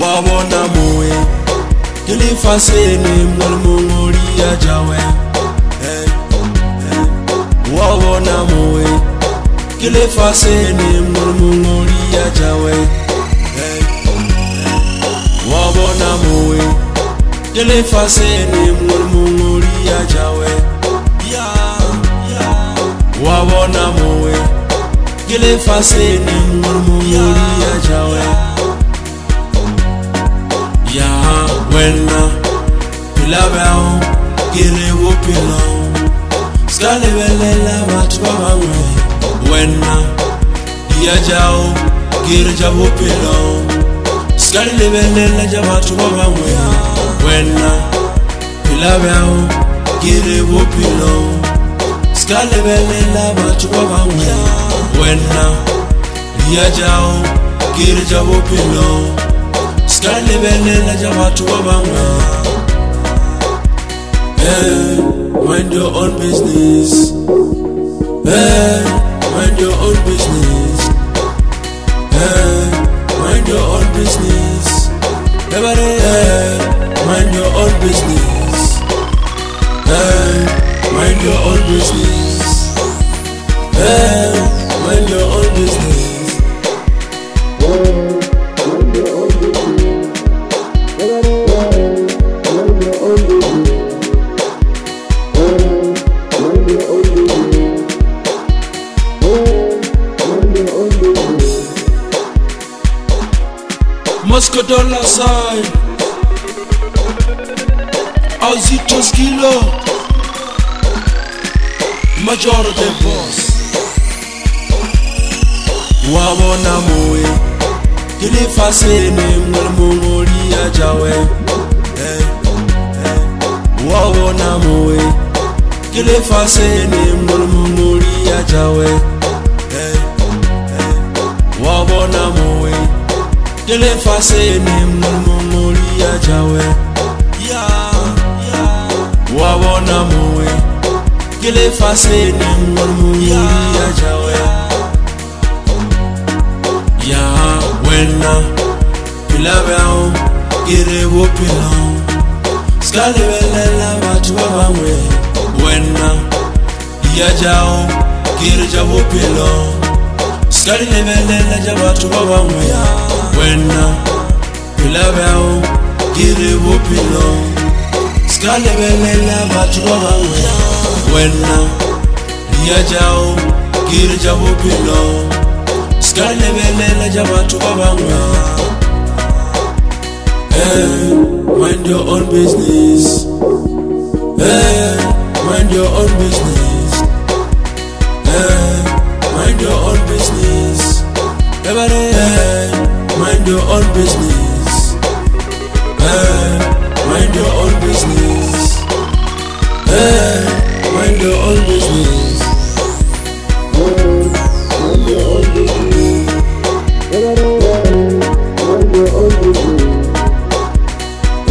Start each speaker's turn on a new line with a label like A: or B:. A: wa bona mowe ke lefaseni mo le mongodi ya jawe eh, eh, wa bona mowe ke lefaseni mo le mongodi ya jawe eh, wa bona mowe ke lefaseni mo le mongodi ya jawe wa bona mowe ke lefaseni mo le mongodi ya jawe. Yeah. Yeah ya wena kelabeo kere bophelong se ka lebelela batho ba bangwe wena dia jao kere ja bophelong se ka lebelela ja batho ba bangwe wena kelabeo kere bophelong se ka lebelela batho ba bangwe wena dia jao kere ja bophelong skalibelela ja batho ba bangwe eh, hey, mind your own business hey, eh, mind your own business hey, eh, mind your own business everybody hey, mind your own business hey, mind your own business Moscow dollar sign Ausito skilo Majoro the boss Wabona moe kini fasene ngolo mongoli ya jawe eh, eh. wawo na mowe kini fasene ngolo mongoli ya jawe wawo na mowe kini fasene ngolo mongoli ya jawe wawo na mowe kini fasene ngolo mongoli ya jawe wena pilabeao ke re bophelao se ka lebelela batho ba bangwe wena dia jao ke re ja bophelo se ka dilebelela ja batho ba bangwe wena pilabeao ke re bophelo se ka lebelela batho ba bangwe wena dia jao ke re ja bophelo sikalebelela abantu babanga hey, eh, mind your own business hey, eh, mind your own business hey, eh, mind your own business everybody hey, mind your own business hey, mind your own business hey, mind your own business